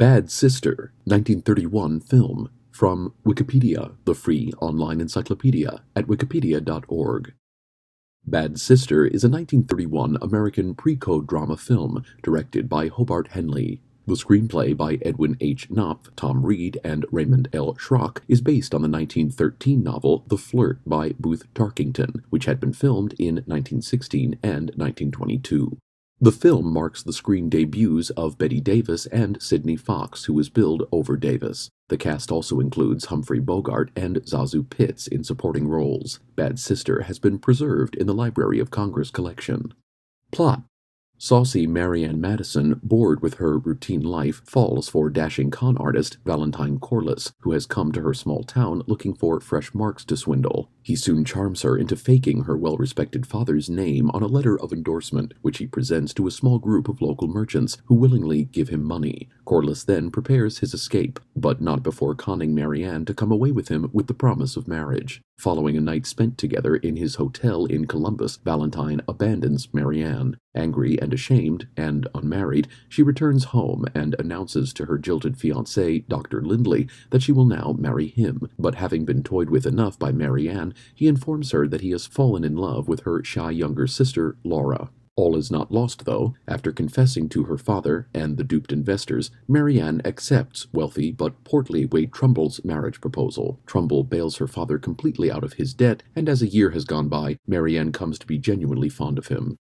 Bad Sister, 1931 film, from Wikipedia, the free online encyclopedia at wikipedia.org. Bad Sister is a 1931 American pre-code drama film directed by Hobart Henley. The screenplay by Edwin H. Knopf, Tom Reed, and Raymond L. Schrock is based on the 1913 novel The Flirt by Booth Tarkington, which had been filmed in 1916 and 1922. The film marks the screen debuts of Bette Davis and Sidney Fox, who was billed over Davis. The cast also includes Humphrey Bogart and ZaSu Pitts in supporting roles. Bad Sister has been preserved in the Library of Congress collection. Plot Saucy Marianne Madison, bored with her routine life, falls for dashing con artist Valentine Corliss, who has come to her small town looking for fresh marks to swindle. He soon charms her into faking her well respected father's name on a letter of endorsement, which he presents to a small group of local merchants who willingly give him money. Corliss then prepares his escape, but not before conning Marianne to come away with him with the promise of marriage. Following a night spent together in his hotel in Columbus, Valentine abandons Marianne. Angry and ashamed, and unmarried, she returns home and announces to her jilted fiancé, Dr. Lindley, that she will now marry him. But having been toyed with enough by Marianne, he informs her that he has fallen in love with her shy younger sister, Laura. All is not lost, though. After confessing to her father and the duped investors, Marianne accepts wealthy but portly Wade Trumbull's marriage proposal. Trumbull bails her father completely out of his debt, and as a year has gone by, Marianne comes to be genuinely fond of him.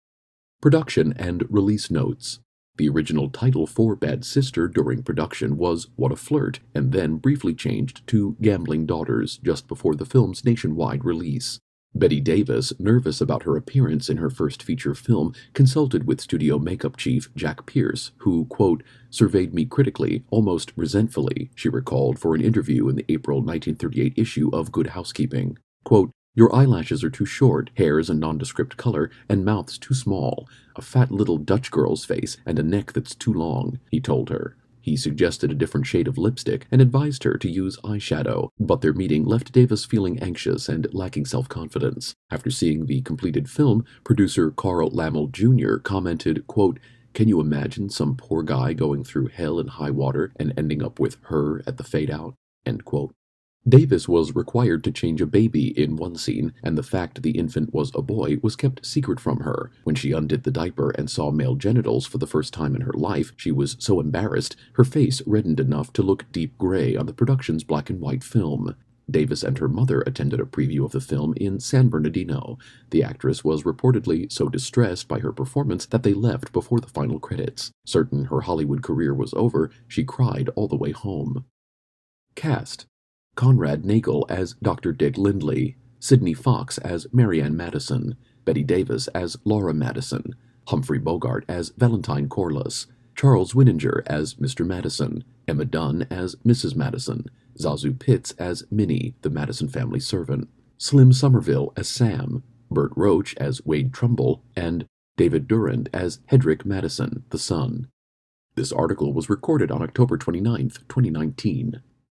Production and release notes. The original title for Bad Sister during production was What a Flirt, and then briefly changed to Gambling Daughters just before the film's nationwide release. Bette Davis, nervous about her appearance in her first feature film, consulted with studio makeup chief Jack Pierce, who, quote, surveyed me critically, almost resentfully, she recalled for an interview in the April 1938 issue of Good Housekeeping. Quote, your eyelashes are too short, hair is a nondescript color, and mouth's too small. A fat little Dutch girl's face, and a neck that's too long, he told her. He suggested a different shade of lipstick and advised her to use eyeshadow, but their meeting left Davis feeling anxious and lacking self confidence. After seeing the completed film, producer Carl Laemmle Jr. commented, quote, Can you imagine some poor guy going through hell and high water and ending up with her at the fade out? End quote. Davis was required to change a baby in one scene, and the fact the infant was a boy was kept secret from her. When she undid the diaper and saw male genitals for the first time in her life, she was so embarrassed her face reddened enough to look deep gray on the production's black and white film. Davis and her mother attended a preview of the film in San Bernardino. The actress was reportedly so distressed by her performance that they left before the final credits. Certain her Hollywood career was over, she cried all the way home. Cast Conrad Nagel as Dr. Dick Lindley, Sidney Fox as Marianne Madison, Bette Davis as Laura Madison, Humphrey Bogart as Valentine Corliss, Charles Winninger as Mr. Madison, Emma Dunn as Mrs. Madison, ZaSu Pitts as Minnie, the Madison family servant, Slim Summerville as Sam, Bert Roach as Wade Trumbull, and David Durand as Hedrick Madison, the son. This article was recorded on October 29, 2019.